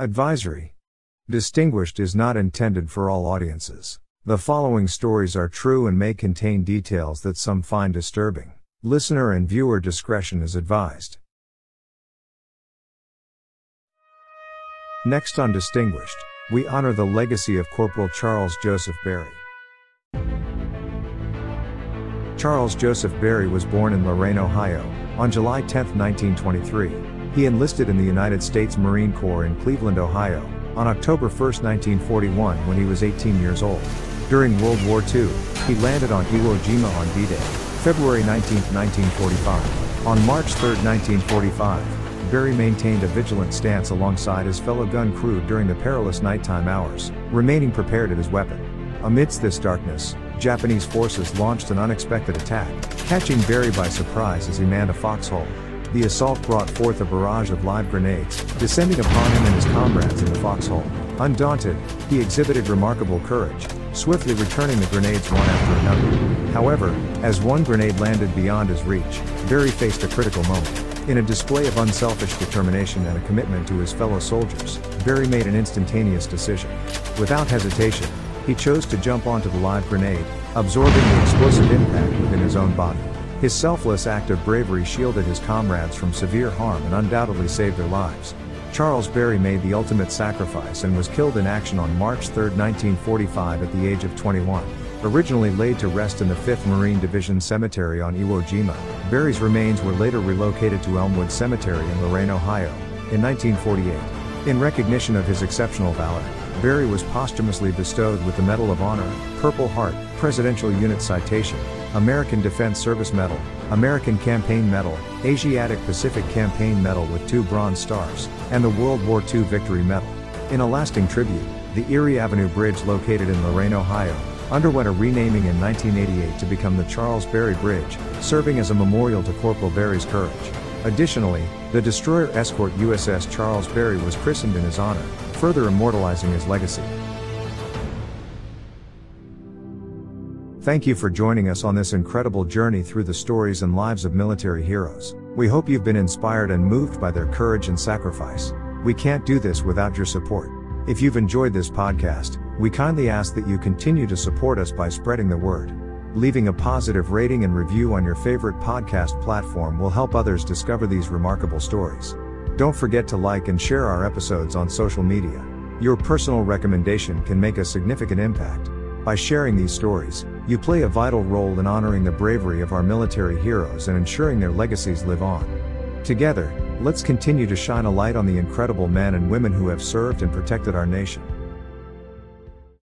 Advisory Distinguished is not intended for all audiences. The following stories are true and may contain details that some find disturbing. Listener and viewer discretion is advised. Next on Distinguished, we honor the legacy of Corporal Charles Joseph Berry. Charles Joseph Berry was born in Lorain, Ohio, on July 10, 1923. He enlisted in the United States Marine Corps in Cleveland, Ohio, on October 1, 1941 when he was 18 years old. During World War II, he landed on Iwo Jima on D-Day, February 19, 1945. On March 3, 1945, Berry maintained a vigilant stance alongside his fellow gun crew during the perilous nighttime hours, remaining prepared at his weapon. Amidst this darkness, Japanese forces launched an unexpected attack, catching Berry by surprise as he manned a foxhole the assault brought forth a barrage of live grenades, descending upon him and his comrades in the foxhole. Undaunted, he exhibited remarkable courage, swiftly returning the grenades one after another. However, as one grenade landed beyond his reach, Berry faced a critical moment. In a display of unselfish determination and a commitment to his fellow soldiers, Berry made an instantaneous decision. Without hesitation, he chose to jump onto the live grenade, absorbing the explosive impact within his own body. His selfless act of bravery shielded his comrades from severe harm and undoubtedly saved their lives. Charles Berry made the ultimate sacrifice and was killed in action on March 3, 1945 at the age of 21. Originally laid to rest in the 5th Marine Division Cemetery on Iwo Jima, Berry's remains were later relocated to Elmwood Cemetery in Lorain, Ohio, in 1948. In recognition of his exceptional valor, Berry was posthumously bestowed with the Medal of Honor, Purple Heart, Presidential Unit Citation, American Defense Service Medal, American Campaign Medal, Asiatic Pacific Campaign Medal with two Bronze Stars, and the World War II Victory Medal. In a lasting tribute, the Erie Avenue Bridge located in Lorain, Ohio, underwent a renaming in 1988 to become the Charles Berry Bridge, serving as a memorial to Corporal Berry's courage. Additionally, the destroyer escort USS Charles Berry was christened in his honor, further immortalizing his legacy. Thank you for joining us on this incredible journey through the stories and lives of military heroes. We hope you've been inspired and moved by their courage and sacrifice. We can't do this without your support. If you've enjoyed this podcast, we kindly ask that you continue to support us by spreading the word. Leaving a positive rating and review on your favorite podcast platform will help others discover these remarkable stories. Don't forget to like and share our episodes on social media. Your personal recommendation can make a significant impact. By sharing these stories, you play a vital role in honoring the bravery of our military heroes and ensuring their legacies live on. Together, let's continue to shine a light on the incredible men and women who have served and protected our nation.